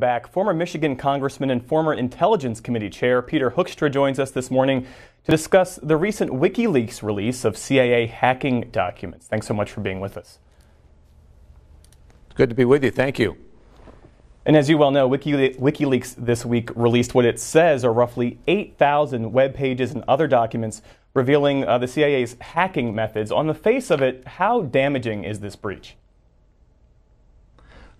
Back, former Michigan Congressman and former Intelligence Committee Chair Peter Hoekstra joins us this morning to discuss the recent WikiLeaks release of CIA hacking documents. Thanks so much for being with us. It's good to be with you. Thank you. And as you well know, WikiLeaks this week released what it says are roughly 8,000 web pages and other documents revealing uh, the CIA's hacking methods. On the face of it, how damaging is this breach?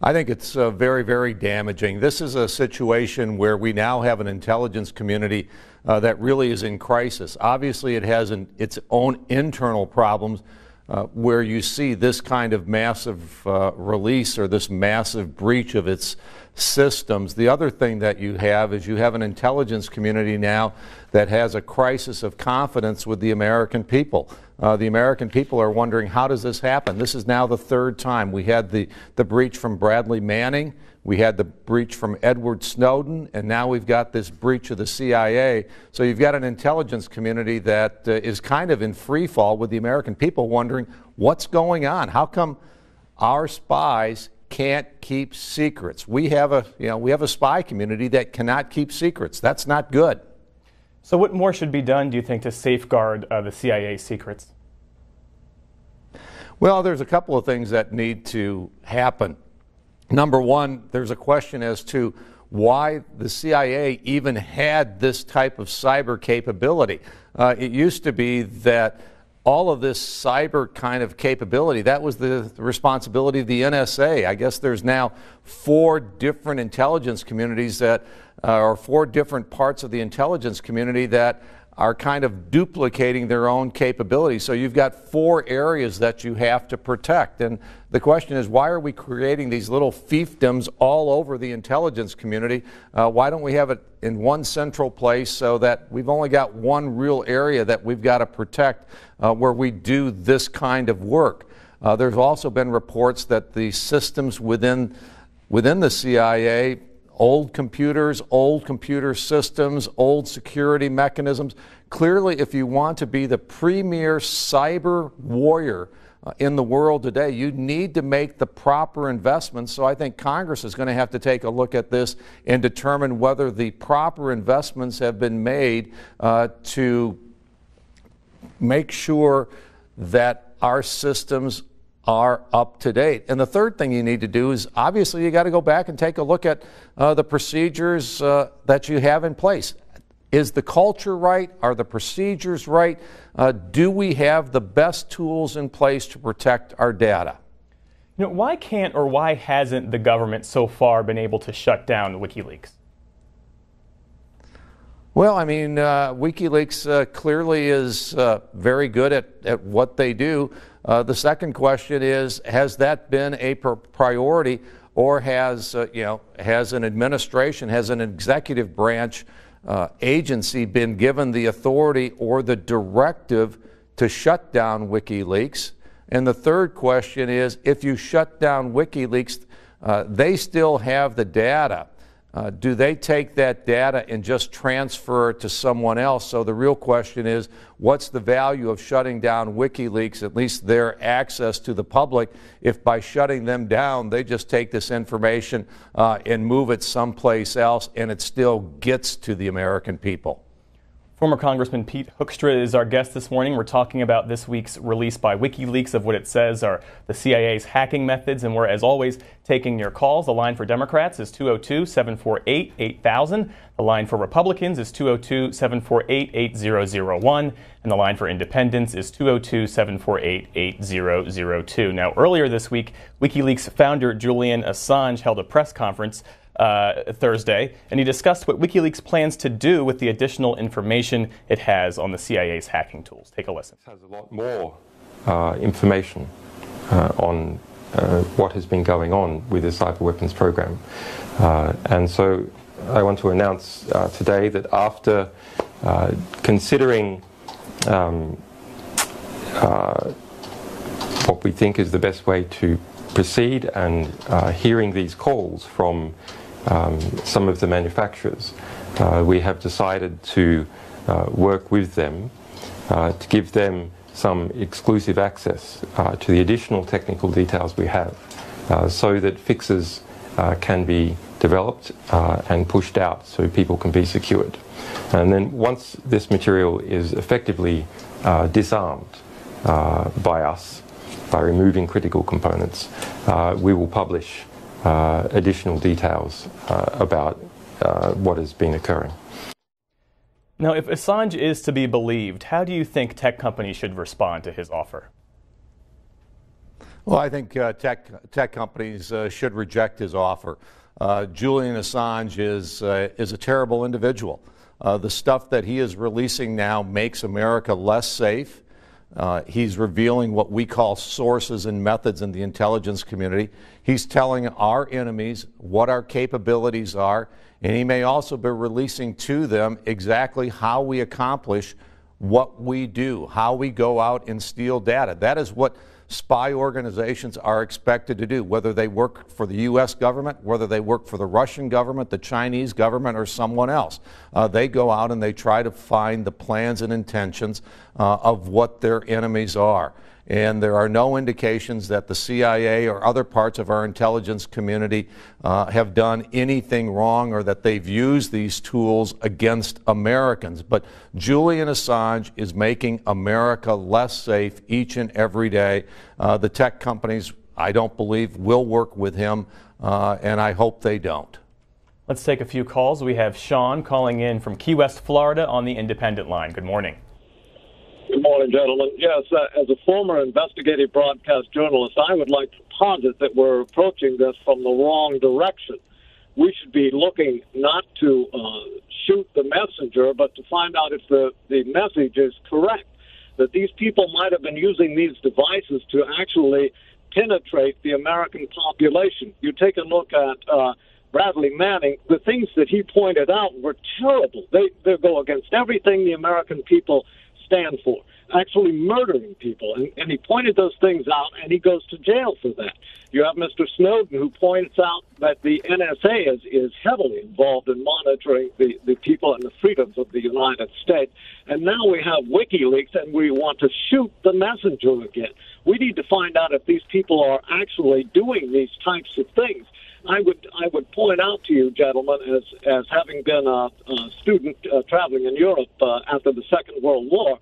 I think it's uh, very, very damaging. This is a situation where we now have an intelligence community uh, that really is in crisis. Obviously, it has an, its own internal problems uh, where you see this kind of massive uh, release or this massive breach of its systems. The other thing that you have is you have an intelligence community now that has a crisis of confidence with the American people. Uh, the American people are wondering how does this happen? This is now the third time. We had the, the breach from Bradley Manning, we had the breach from Edward Snowden, and now we've got this breach of the CIA. So you've got an intelligence community that uh, is kind of in free fall with the American people wondering what's going on? How come our spies can't keep secrets. We have a, you know, we have a spy community that cannot keep secrets. That's not good. So, what more should be done, do you think, to safeguard uh, the CIA secrets? Well, there's a couple of things that need to happen. Number one, there's a question as to why the CIA even had this type of cyber capability. Uh, it used to be that all of this cyber kind of capability, that was the, responsibility of the NSA. I guess there's now four different intelligence communities that, or four different parts of the intelligence community that are kind of duplicating their own capabilities. So you've got four areas that you have to protect. And the question is, why are we creating these little fiefdoms all over the intelligence community? Uh, why don't we have it in one central place so that we've only got one real area that we've got to protect uh, where we do this kind of work? Uh, there's also been reports that the systems within within the CIA old computers, old computer systems, old security mechanisms. Clearly, if you want to be the premier cyber warrior uh, in the world today, you need to make the proper investments. So I think Congress is going to have to take a look at this and determine whether the proper investments have been made uh, to make sure that our systems are up to date. And the third thing you need to do is obviously you got to go back and take a look at uh, the procedures uh, that you have in place. Is the culture right? Are the procedures right? Uh, do we have the best tools in place to protect our data? You know, why can't or why hasn't the government so far been able to shut down WikiLeaks? Well, I mean, uh, WikiLeaks uh, clearly is uh, very good at, at what they do. Uh, the second question is, has that been a priority, or has uh, you know has an administration, has an executive branch uh, agency been given the authority or the directive to shut down WikiLeaks? And the third question is, if you shut down WikiLeaks, they still have the data. Uh, do they take that data and just transfer it to someone else? So the real question is, what's the value of shutting down WikiLeaks, at least their access to the public, if by shutting them down, they just take this information uh, and move it someplace else and it still gets to the American people? Former Congressman Pete Hoekstra is our guest this morning. We're talking about this week's release by WikiLeaks of what it says are the CIA's hacking methods, and we're, as always, taking your calls. The line for Democrats is 202 748 8000. The line for Republicans is 202 748 8001. And the line for Independents is 202 748 8002. Now, earlier this week, WikiLeaks founder Julian Assange held a press conference uh, Thursday, and he discussed what WikiLeaks plans to do with the additional information it has on the CIA's hacking tools. Take a listen. It has a lot more uh, information uh, on uh, what has been going on with the cyber weapons program. Uh, and so I want to announce uh, today that after considering um, what we think is the best way to proceed and hearing these calls from um, some of the manufacturers. Uh, we have decided to uh, work with them uh, to give them some exclusive access uh, to the additional technical details we have uh, so that fixes can be developed and pushed out so people can be secured. And then once this material is effectively disarmed by us, by removing critical components, we will publish additional details about what has been occurring. Now, if Assange is to be believed, how do you think tech companies should respond to his offer? Well, I think uh, tech, tech companies uh, should reject his offer. Uh, Julian Assange is, uh, is a terrible individual. Uh, the stuff that he is releasing now makes America less safe. Uh, he's revealing what we call sources and methods in the intelligence community. He's telling our enemies what our capabilities are, and he may also be releasing to them exactly how we accomplish what we do, how we go out and steal data. That is what spy organizations are expected to do, whether they work for the U.S. government, whether they work for the Russian government, the Chinese government, or someone else. Uh, they go out and they try to find the plans and intentions uh, of what their enemies are and there are no indications that the CIA or other parts of our intelligence community uh, have done anything wrong or that they've used these tools against Americans. But Julian Assange is making America less safe each and every day. Uh, the tech companies, I don't believe, will work with him, uh, and I hope they don't. Let's take a few calls. We have Sean calling in from Key West, Florida on the independent line. Good morning. Morning, gentlemen. Yes, uh, as a former investigative broadcast journalist, I would like to posit that we're approaching this from the wrong direction. We should be looking not to uh, shoot the messenger, but to find out if the, the message is correct. That these people might have been using these devices to actually penetrate the American population. You take a look at uh, Bradley Manning, the things that he pointed out were terrible. They, they go against everything the American people stand for, actually murdering people. And, and he pointed those things out, and he goes to jail for that. You have Mr. Snowden, who points out that the NSA is, is heavily involved in monitoring the, the people and the freedoms of the United States. And now we have WikiLeaks, and we want to shoot the messenger again. We need to find out if these people are actually doing these types of things. I would I would point out to you, gentlemen, as as having been a, a student uh, traveling in Europe uh, after the Second World War,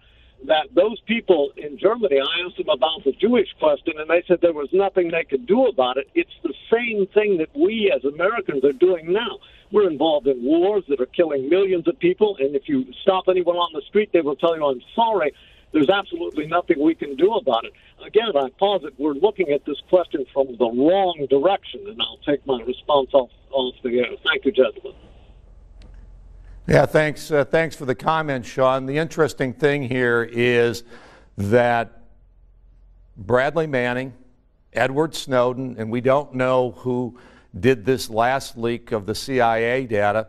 that those people in Germany, I asked them about the Jewish question, and they said there was nothing they could do about it. It's the same thing that we as Americans are doing now. We're involved in wars that are killing millions of people, and if you stop anyone on the street, they will tell you, "I'm sorry." There's absolutely nothing we can do about it. Again, I posit we're looking at this question from the wrong direction, and I'll take my response off, off the air. Thank you, gentlemen. Yeah, thanks. Uh, thanks for the comment, Sean. The interesting thing here is that Bradley Manning, Edward Snowden, and we don't know who did this last leak of the CIA data.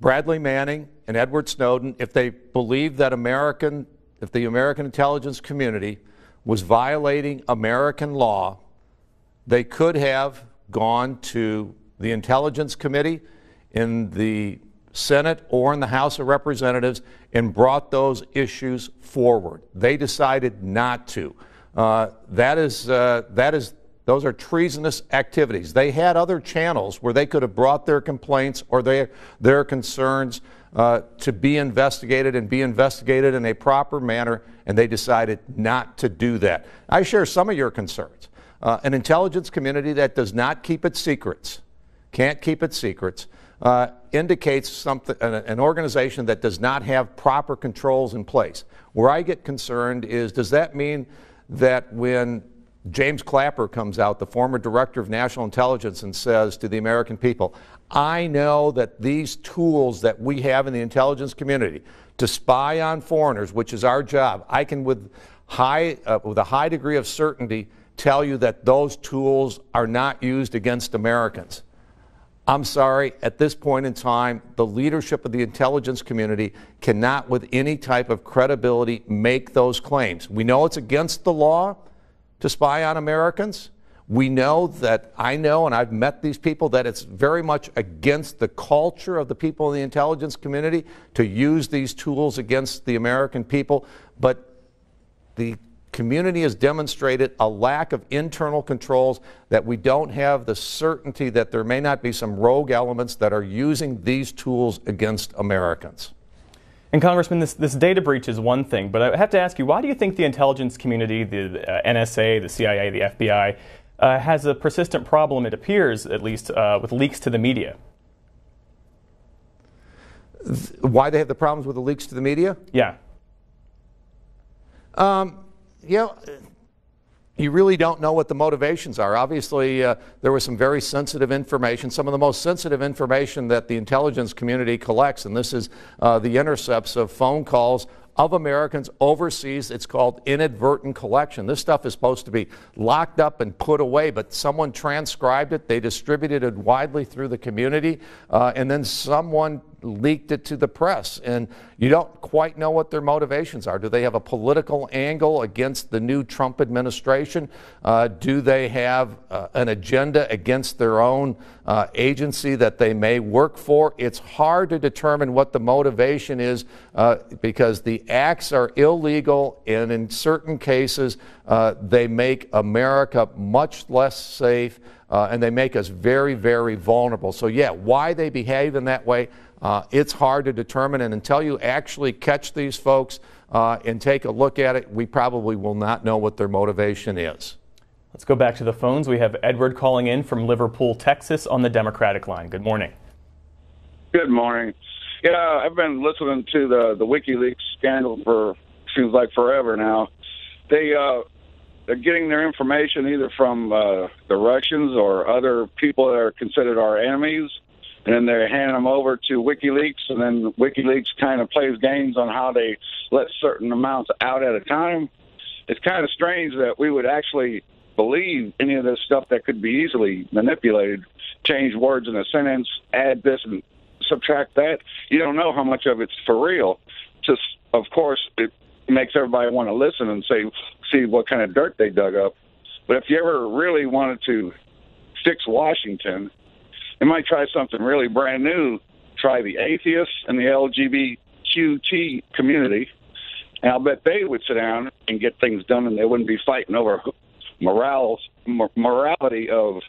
Bradley Manning and Edward Snowden, if they believe that American if the American intelligence community was violating American law, they could have gone to the Intelligence Committee in the Senate or in the House of Representatives and brought those issues forward. They decided not to. Uh, that is, uh, that is, those are treasonous activities. They had other channels where they could have brought their complaints or their, their concerns uh, to be investigated and be investigated in a proper manner, and they decided not to do that. I share some of your concerns. Uh, an intelligence community that does not keep its secrets, can't keep its secrets, uh, indicates something, an, an organization that does not have proper controls in place. Where I get concerned is does that mean that when James Clapper comes out, the former director of national intelligence, and says to the American people, I know that these tools that we have in the intelligence community to spy on foreigners, which is our job, I can with, high, uh, with a high degree of certainty tell you that those tools are not used against Americans. I'm sorry, at this point in time, the leadership of the intelligence community cannot, with any type of credibility, make those claims. We know it's against the law to spy on Americans. We know that, I know, and I've met these people, that it's very much against the culture of the people in the intelligence community to use these tools against the American people. But the community has demonstrated a lack of internal controls, that we don't have the certainty that there may not be some rogue elements that are using these tools against Americans. And Congressman, this, this data breach is one thing, but I have to ask you, why do you think the intelligence community, the uh, NSA, the CIA, the FBI, uh, has a persistent problem, it appears at least, uh, with leaks to the media? Why they have the problems with the leaks to the media? Yeah. Um, you know, you really don't know what the motivations are. Obviously, uh, there was some very sensitive information, some of the most sensitive information that the intelligence community collects, and this is uh, the intercepts of phone calls of Americans overseas. It's called inadvertent collection. This stuff is supposed to be locked up and put away, but someone transcribed it, they distributed it widely through the community, uh, and then someone leaked it to the press. And you don't quite know what their motivations are. Do they have a political angle against the new Trump administration? Uh, do they have uh, an agenda against their own uh, agency that they may work for? It's hard to determine what the motivation is uh, because the acts are illegal, and in certain cases, uh, they make America much less safe. Uh, and they make us very, very vulnerable. So, yeah, why they behave in that way, uh, it's hard to determine, and until you actually catch these folks uh, and take a look at it, we probably will not know what their motivation is. Let's go back to the phones. We have Edward calling in from Liverpool, Texas on the Democratic line. Good morning. Good morning. Yeah, I've been listening to the the WikiLeaks scandal for seems like forever now. They uh, they're getting their information either from uh, the Russians or other people that are considered our enemies, and then they're handing them over to WikiLeaks, and then WikiLeaks kind of plays games on how they let certain amounts out at a time. It's kind of strange that we would actually believe any of this stuff that could be easily manipulated, change words in a sentence, add this and subtract that. You don't know how much of it's for real. Just, of course, it makes everybody want to listen and say, see what kind of dirt they dug up. But if you ever really wanted to fix Washington, you might try something really brand new. Try the atheists and the LGBTQT community, and I'll bet they would sit down and get things done, and they wouldn't be fighting over morals, morality of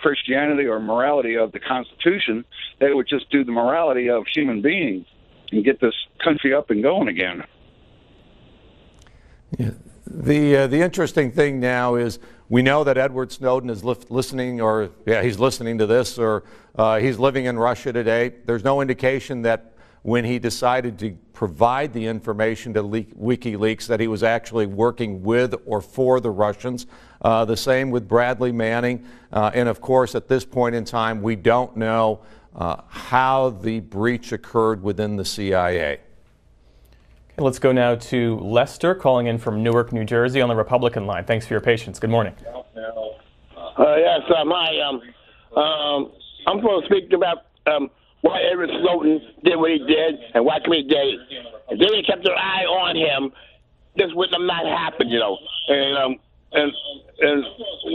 Christianity or morality of the Constitution. They would just do the morality of human beings and get this country up and going again. Yeah. The uh, the interesting thing now is we know that Edward Snowden is li- listening, or yeah, he's listening to this, or uh, he's living in Russia today. There's no indication that when he decided to provide the information to Le- WikiLeaks that he was actually working with or for the Russians. Uh, the same with Bradley Manning, uh, and of course, at this point in time, we don't know uh, how the breach occurred within the CIA. Let's go now to Lester calling in from Newark, New Jersey on the Republican line. Thanks for your patience. Good morning. Uh, yes, um, hi. Um, um, I'm supposed to speak about um, why Edward Snowden did what he did and why committee did it. If they had kept their eye on him, this wouldn't have not happened, you know. And um, and and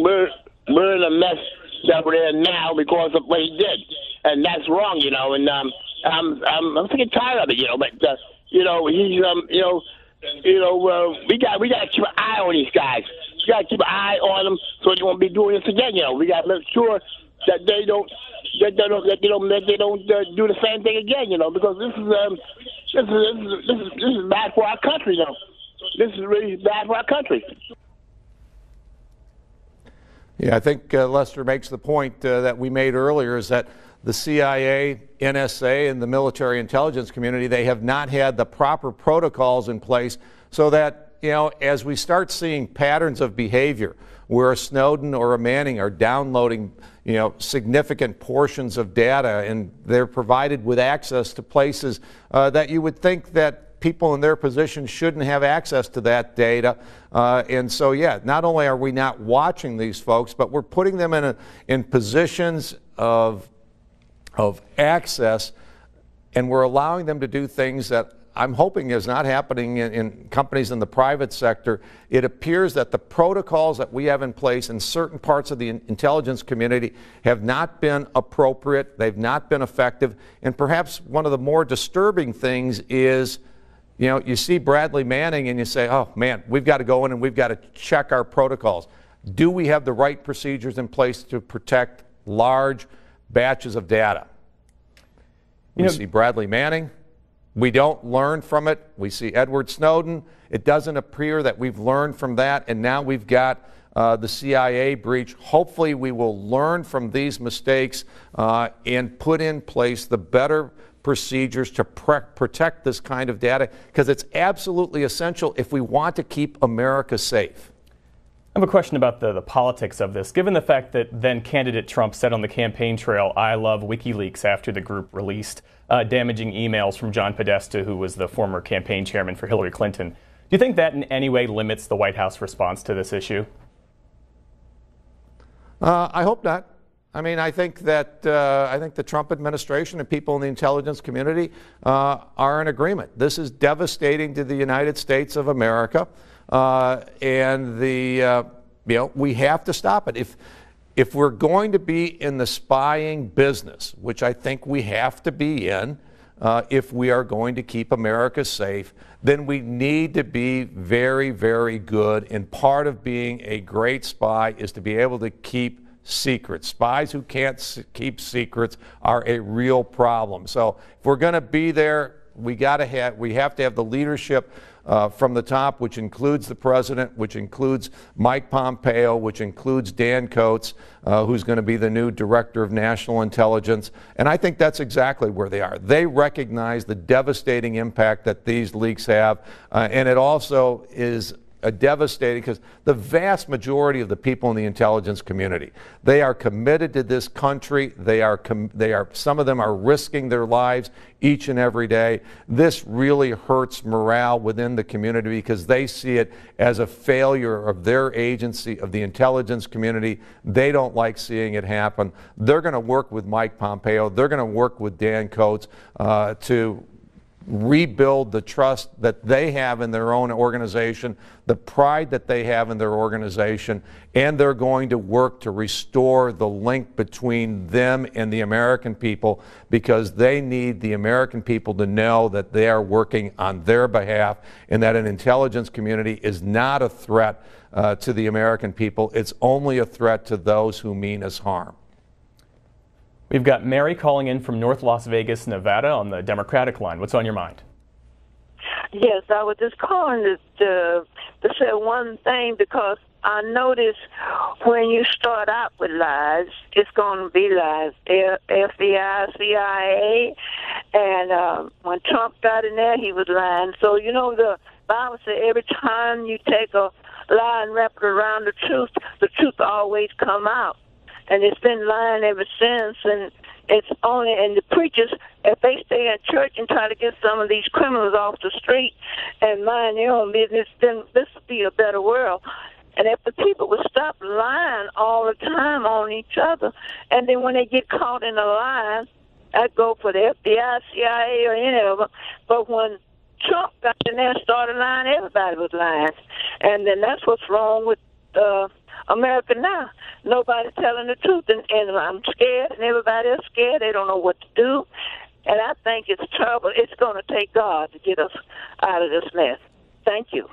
we're we're in a mess that we're in now because of what he did, and that's wrong, you know. And um, I'm I'm I'm sick tired of it, you know. But uh, you know, he's um, you know, you know, uh, we got we got to keep an eye on these guys. We got to keep an eye on them so they won't be doing this again. You know, we got to make sure that they don't that they don't that they don't that they don't uh, do the same thing again. You know, because this is um, this is this is this is, this is bad for our country. You know, this is really bad for our country. Yeah, I think uh, Lester makes the point uh, that we made earlier is that the CIA, NSA, and the military intelligence community, they have not had the proper protocols in place so that, you know, as we start seeing patterns of behavior where a Snowden or a Manning are downloading, you know, significant portions of data and they're provided with access to places uh, that you would think that people in their position shouldn't have access to that data. Uh, and so, yeah, not only are we not watching these folks, but we're putting them in, a, in positions of of access, and we're allowing them to do things that I'm hoping is not happening in, in, companies in the private sector. It appears that the protocols that we have in place in certain parts of the intelligence community have not been appropriate, they've not been effective, and perhaps one of the more disturbing things is you know, you see Bradley Manning and you say, oh man, we've got to go in and we've got to check our protocols. Do we have the right procedures in place to protect large batches of data? We you know, see Bradley Manning. We don't learn from it. We see Edward Snowden. It doesn't appear that we've learned from that, and now we've got uh, the CIA breach. Hopefully, we will learn from these mistakes uh, and put in place the better procedures to protect this kind of data because it's absolutely essential if we want to keep America safe. I have a question about the, the politics of this. Given the fact that then candidate Trump said on the campaign trail, I love WikiLeaks after the group released uh, damaging emails from John Podesta, who was the former campaign chairman for Hillary Clinton. Do you think that in any way limits the White House response to this issue? Uh, I hope not. I mean, I think that uh, I think the Trump administration and people in the intelligence community uh, are in agreement. This is devastating to the United States of America, uh, and the uh, you know we have to stop it. If if we're going to be in the spying business, which I think we have to be in, uh, if we are going to keep America safe, then we need to be very, very good. And part of being a great spy is to be able to keep secrets. Spies who can't keep secrets are a real problem. So if we're going to be there, we got to have we have to have the leadership uh, from the top, which includes the president, which includes Mike Pompeo, which includes Dan Coats, uh, who's going to be the new director of national intelligence. And I think that's exactly where they are. They recognize the devastating impact that these leaks have, uh, and it also is a devastating because the vast majority of the people in the intelligence community they are committed to this country. They are they are some of them are risking their lives each and every day. This really hurts morale within the community because they see it as a failure of their agency of the intelligence community. They don't like seeing it happen. They're going to work with Mike Pompeo. They're going to work with Dan Coats uh, to rebuild the trust that they have in their own organization, the pride that they have in their organization, and they're going to work to restore the link between them and the American people because they need the American people to know that they are working on their behalf and that an intelligence community is not a threat uh, to the American people. It's only a threat to those who mean us harm. We've got Mary calling in from North Las Vegas, Nevada on the Democratic line. What's on your mind? Yes, I was just calling to, to, to say one thing because I noticed when you start out with lies, it's going to be lies. FBI, CIA, and uh, when Trump got in there, he was lying. So you know the Bible says every time you take a lie and wrap it around the truth, the truth always come out and it's been lying ever since. And it's only and the preachers, if they stay in church and try to get some of these criminals off the street and mind their own business, then this would be a better world. And if the people would stop lying all the time on each other, and then when they get caught in a lie, I'd go for the FBI, CIA, or any of them. But when Trump got in there and started lying, everybody was lying. And then that's what's wrong with uh, America now. Nobody's telling the truth, and, and I'm scared, and everybody else scared. They don't know what to do, and I think it's trouble. It's going to take God to get us out of this mess. Thank you.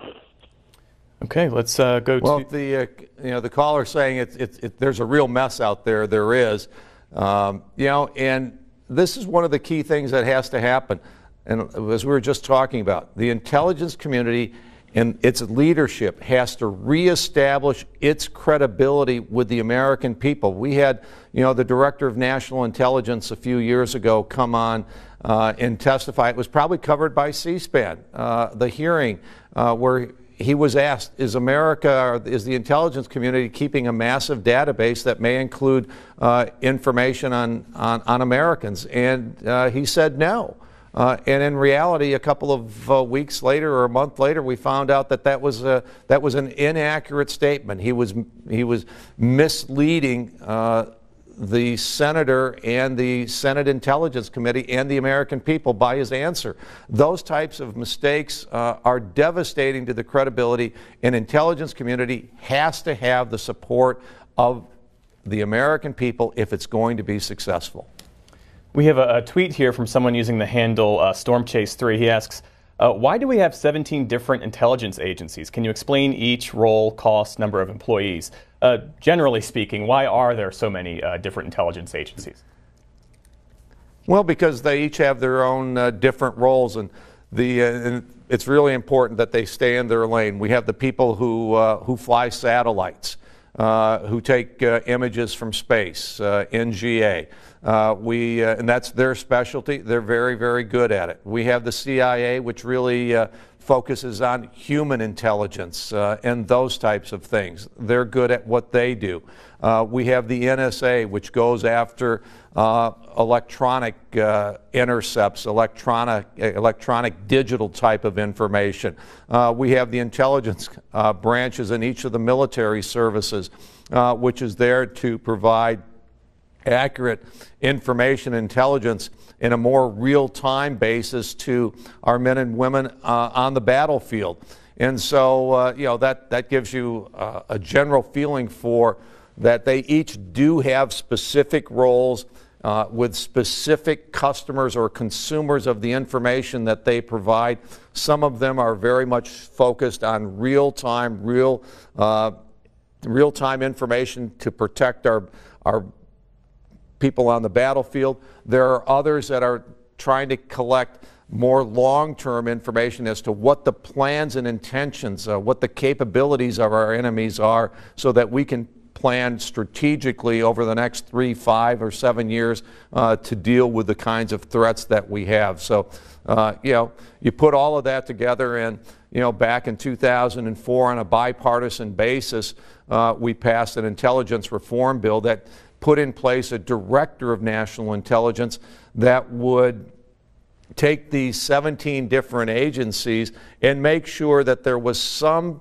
Okay, let's uh, go well, to the uh, you know the caller saying it's it, it, there's a real mess out there. There is, um, you know, and this is one of the key things that has to happen. And as we were just talking about, the intelligence community and its leadership has to reestablish its credibility with the American people. We had, you know, the director of national intelligence a few years ago come on uh, and testify. It was probably covered by C-SPAN. Uh, the hearing uh, where he was asked, "Is America, is the intelligence community keeping a massive database that may include uh, information on, on, on Americans?" And uh, he said no. Uh, and in reality, a couple of uh, weeks later or a month later, we found out that that was, a, that was an inaccurate statement. He was, he was misleading uh, the senator and the Senate Intelligence Committee and the American people by his answer. Those types of mistakes uh, are devastating to the credibility. An intelligence community has to have the support of the American people if it's going to be successful. We have a, a, tweet here from someone using the handle uh, StormChase3. He asks, Uh, why do we have 17 different intelligence agencies? Can you explain each role, cost, number of employees? Uh, generally speaking, why are there so many uh, different intelligence agencies? Well, because they each have their own uh, different roles, and the uh, and it's really important that they stay in their lane. We have the people who uh, who fly satellites, uh, who take uh, images from space, uh, NGA. we and that's their specialty. They're very very good at it. We have the CIA, which really focuses on human intelligence uh, and those types of things. They're good at what they do. Uh, we have the NSA, which goes after uh, electronic uh, intercepts, electronic, electronic digital type of information. Uh, we have the intelligence uh, branches in each of the military services, which is there to provide accurate information intelligence in a more real time basis to our men and women uh, on the battlefield. And so, uh, you know, that, that gives you uh, a general feeling for that they each do have specific roles uh, with specific customers or consumers of the information that they provide. Some of them are very much focused on real time, real, uh, real time information to protect our, our people on the battlefield. There are others that are trying to collect more long-term information as to what the plans and intentions, uh, what the capabilities of our enemies are, so that we can plan strategically over the next three, five, or seven years uh, to deal with the kinds of threats that we have. So, uh, you know, you put all of that together, and you know, back in 2004, on a bipartisan basis, uh, we passed an intelligence reform bill that put in place a director of national intelligence that would take these 17 different agencies and make sure that there was some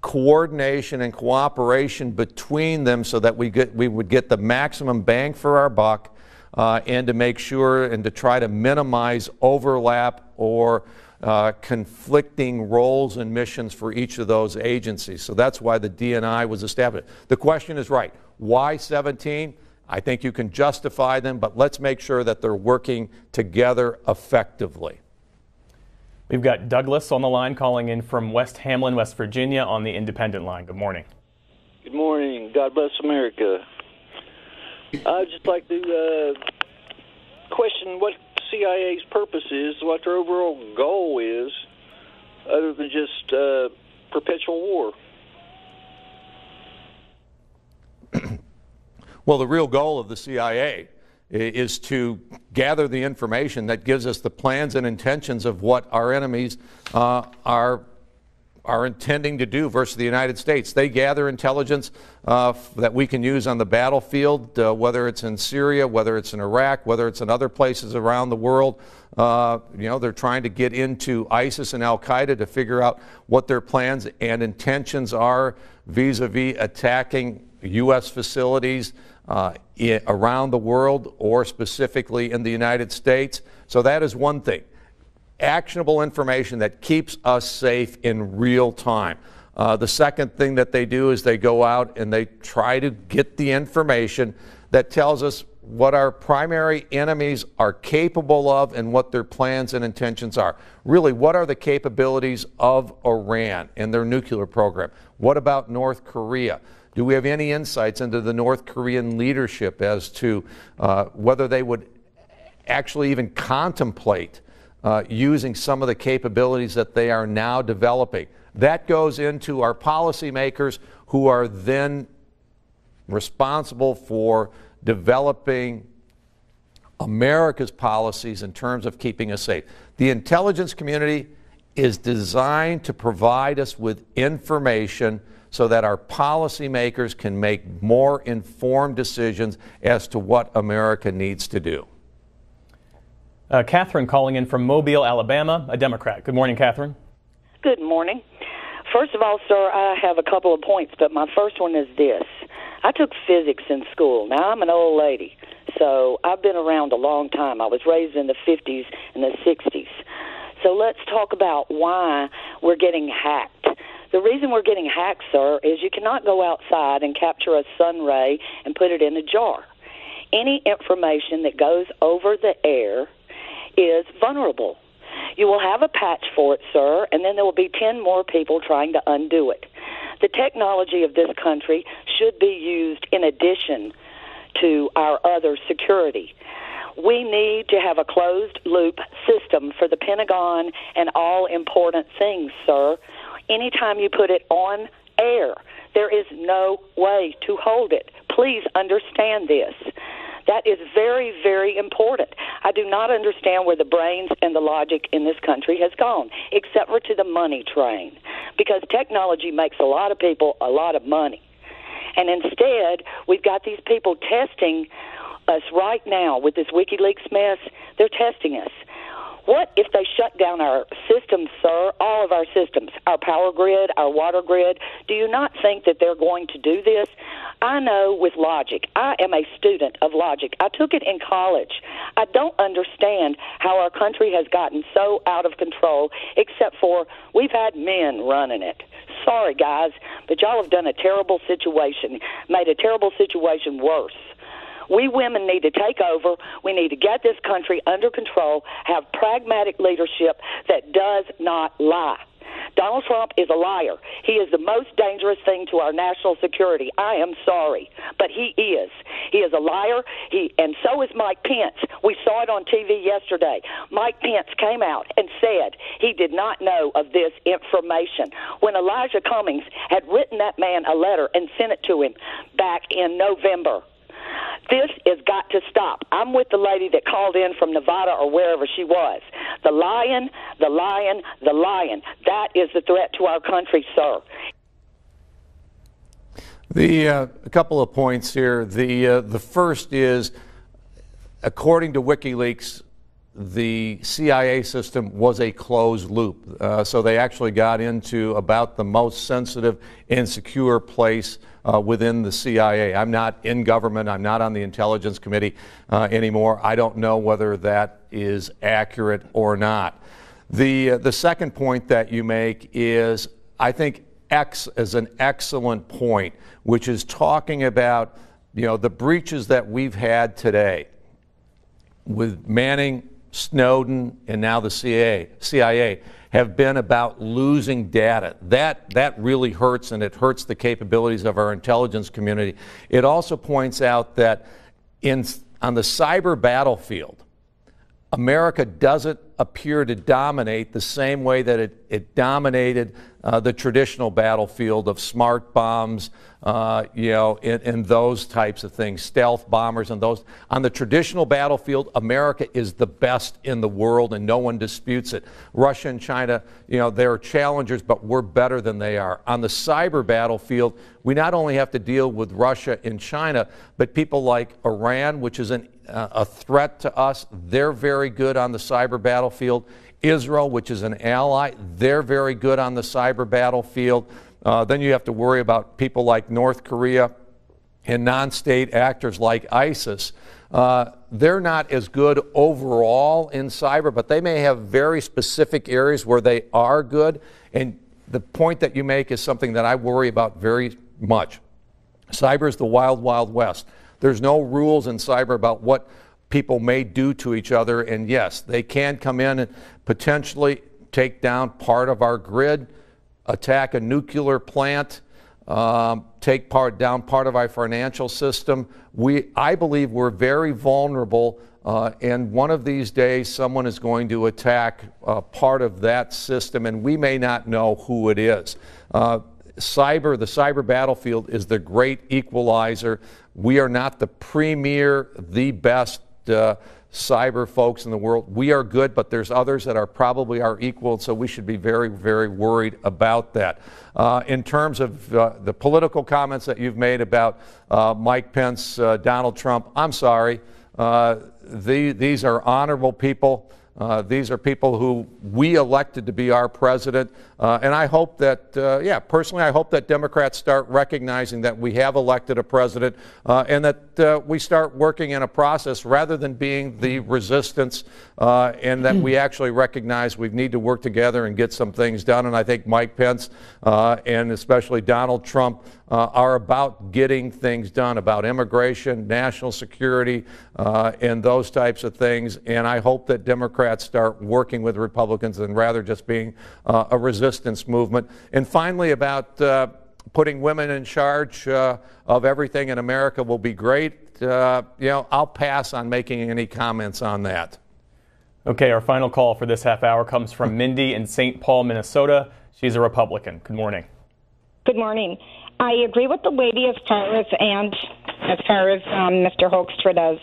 coordination and cooperation between them so that we, get, we would get the maximum bang for our buck uh, and to make sure and to try to minimize overlap or uh, conflicting roles and missions for each of those agencies. So that's why the DNI was established. The question is right. Why 17? I think you can justify them, but let's make sure that they're working together effectively. We've got Douglas on the line calling in from West Hamlin, West Virginia on the independent line. Good morning. Good morning. God bless America. I'd just like to uh, question what CIA's purpose is, what their overall goal is, other than just uh, perpetual war. well, the real goal of the CIA is to gather the information that gives us the plans and intentions of what our enemies uh, are are intending to do versus the United States. They gather intelligence uh, that we can use on the battlefield, uh, whether it's in Syria, whether it's in Iraq, whether it's in other places around the world. Uh, you know, they're trying to get into ISIS and Al Qaeda to figure out what their plans and intentions are vis a vis attacking U.S. facilities uh, around the world or specifically in the United States. So that is one thing actionable information that keeps us safe in real time. Uh, the second thing that they do is they go out and they try to get the information that tells us what our primary enemies are capable of and what their plans and intentions are. Really, what are the capabilities of Iran and their nuclear program? What about North Korea? Do we have any insights into the North Korean leadership as to uh, whether they would actually even contemplate uh, using some of the capabilities that they are now developing. That goes into our policymakers who are then responsible for developing America's policies in terms of keeping us safe. The intelligence community is designed to provide us with information so that our policymakers can make more informed decisions as to what America needs to do. Uh, Catherine calling in from Mobile, Alabama, a Democrat. Good morning, Catherine. Good morning. First of all, sir, I have a couple of points, but my first one is this. I took physics in school. Now, I'm an old lady, so I've been around a long time. I was raised in the 50s and the 60s. So let's talk about why we're getting hacked. The reason we're getting hacked, sir, is you cannot go outside and capture a sun ray and put it in a jar. Any information that goes over the air is vulnerable. You will have a patch for it, sir, and then there will be 10 more people trying to undo it. The technology of this country should be used in addition to our other security. We need to have a closed loop system for the Pentagon and all important things, sir. Anytime you put it on air, there is no way to hold it. Please understand this. That is very, very important. I do not understand where the brains and the logic in this country has gone, except for to the money train, because technology makes a lot of people a lot of money. And instead, we've got these people testing us right now with this WikiLeaks mess. They're testing us. What if they shut down our systems, sir? All of our systems, our power grid, our water grid. Do you not think that they're going to do this? I know with logic. I am a student of logic. I took it in college. I don't understand how our country has gotten so out of control, except for we've had men running it. Sorry, guys, but y'all have done a terrible situation, made a terrible situation worse. We women need to take over. We need to get this country under control, have pragmatic leadership that does not lie. Donald Trump is a liar. He is the most dangerous thing to our national security. I am sorry, but he is. He is a liar. He and so is Mike Pence. We saw it on TV yesterday. Mike Pence came out and said he did not know of this information when Elijah Cummings had written that man a letter and sent it to him back in November. This has got to stop. I'm with the lady that called in from Nevada or wherever she was. The lion, the lion, the lion. That is the threat to our country, sir. The uh, a couple of points here. The uh, the first is, according to WikiLeaks, the CIA system was a closed loop. Uh, so they actually got into about the most sensitive and secure place uh, within the CIA. I'm not in government. I'm not on the intelligence committee uh, anymore. I don't know whether that is accurate or not. The, uh, the second point that you make is, I think, X is an excellent point, which is talking about you know the breaches that we've had today with Manning, Snowden, and now the CIA. CIA have been about losing data. That, that really hurts, and it hurts the capabilities of our intelligence community. It also points out that in, on the cyber battlefield, America doesn't appear to dominate the same way that it, it dominated uh, the traditional battlefield of smart bombs, uh, you know, and, and, those types of things, stealth bombers and those. On the traditional battlefield, America is the best in the world and no one disputes it. Russia and China, you know, they're challengers, but we're better than they are. On the cyber battlefield, we not only have to deal with Russia and China, but people like Iran, which is an, uh, a threat to us. They're very good on the cyber battlefield. Israel, which is an ally, they're very good on the cyber battlefield. Uh, then you have to worry about people like North Korea and non state actors like ISIS. Uh, they're not as good overall in cyber, but they may have very specific areas where they are good. And the point that you make is something that I worry about very much. Cyber is the wild, wild west. There's no rules in cyber about what people may do to each other. And yes, they can come in and potentially take down part of our grid attack a nuclear plant, um, take part down part of our financial system. We, I believe, we're very vulnerable. Uh, and one of these days, someone is going to attack uh, part of that system, and we may not know who it is. Uh, cyber, the cyber battlefield, is the great equalizer. We are not the premier, the best uh, cyber folks in the world. We are good, but there's others that are probably our equal, so we should be very, very worried about that. Uh, in terms of uh, the political comments that you've made about uh, Mike Pence, uh, Donald Trump, I'm sorry. Uh, the, these are honorable people. These are people who we elected to be our president. Uh, and I hope that, uh, yeah, personally, I hope that Democrats start recognizing that we have elected a president uh, and that uh, we start working in a process rather than being the resistance uh, and that we actually recognize we need to work together and get some things done. And I think Mike Pence uh, and especially Donald Trump are about getting things done about immigration, national security, and those types of things. And I hope that Democrats start working with Republicans and rather just being a resistance resistance movement. And finally, about uh, putting women in charge uh, of everything in America will be great. Uh, you know, I'll pass on making any comments on that. Okay, our final call for this half hour comes from Mindy in St. Paul, Minnesota. She's a Republican. Good morning. Good morning. I agree with the lady as far as and as far as um, Mr. Hoekstra does.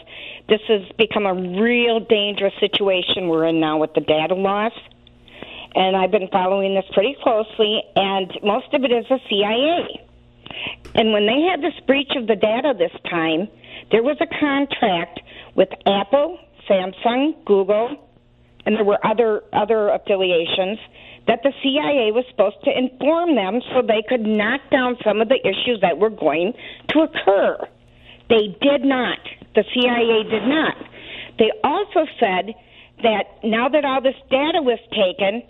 This has become a real dangerous situation we're in now with the data loss and I've been following this pretty closely, and most of it is the CIA. And when they had this breach of the data this time, there was a contract with Apple, Samsung, Google, and there were other other affiliations that the CIA was supposed to inform them so they could knock down some of the issues that were going to occur. They did not. The CIA did not. They also said that now that all this data was taken,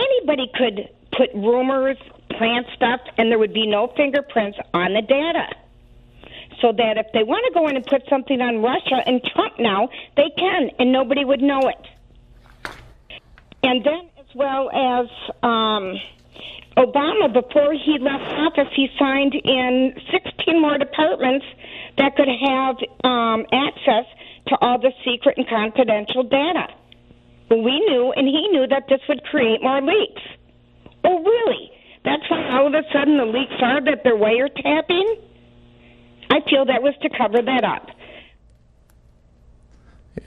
anybody could put rumors, plant stuff, and there would be no fingerprints on the data. So that if they want to go in and put something on Russia and Trump now, they can, and nobody would know it. And then, as well as um, Obama, before he left office, he signed in 16 more departments that could have um, access to all the secret and confidential data we knew, and he knew that this would create more leaks. Oh, really? That's why all of a sudden the leaks are that they're wiretapping? I feel that was to cover that up.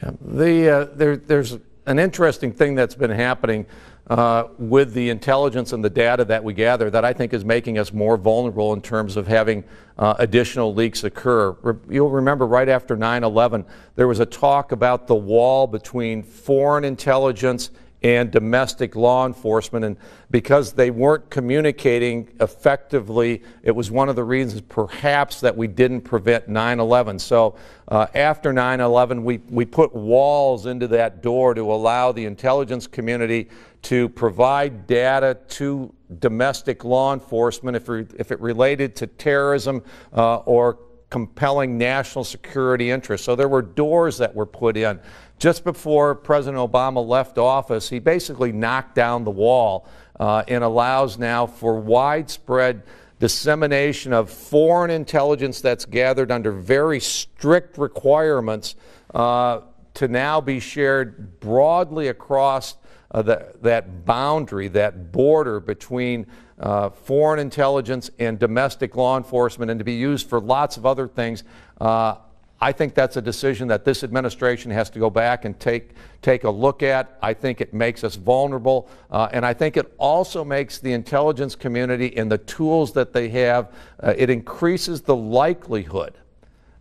Yeah, the, uh, there, there's an interesting thing that's been happening uh, with the intelligence and the data that we gather that I think is making us more vulnerable in terms of having uh, additional leaks occur. Re you'll remember right after 9 11, there was a talk about the wall between foreign intelligence and domestic law enforcement. And because they weren't communicating effectively, it was one of the reasons perhaps that we didn't prevent 9 11. So uh, after 9 11, we, we put walls into that door to allow the intelligence community to provide data to domestic law enforcement if, if it related to terrorism uh, or compelling national security interests. So there were doors that were put in. Just before President Obama left office, he basically knocked down the wall uh, and allows now for widespread dissemination of foreign intelligence that's gathered under very strict requirements uh, to now be shared broadly across uh, that boundary, that border between uh, foreign intelligence and domestic law enforcement, and to be used for lots of other things. Uh, I think that's a decision that this administration has to go back and take, take a look at. I think it makes us vulnerable. Uh, and I think it also makes the intelligence community and the tools that they have, uh, it increases the likelihood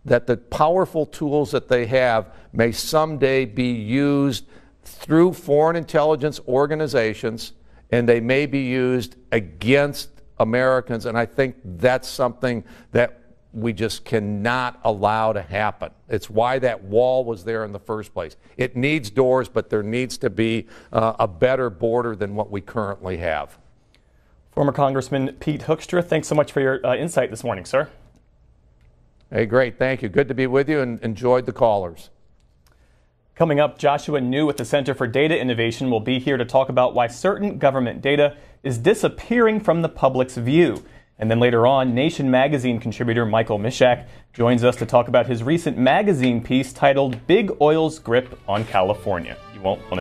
that the powerful tools that they have may someday be used through foreign intelligence organizations and they may be used against Americans. And I think that's something that we just cannot allow to happen. It's why that wall was there in the first place. It needs doors, but there needs to be uh, a better border than what we currently have. Former Congressman Pete Hoekstra, thanks so much for your uh, insight this morning, sir. Hey, great. Thank you. Good to be with you and enjoyed the callers. Coming up, Joshua New with the Center for Data Innovation will be here to talk about why certain government data is disappearing from the public's view. And then later on, Nation magazine contributor Michael Mishak joins us to talk about his recent magazine piece titled Big Oil's Grip on California. You won't want to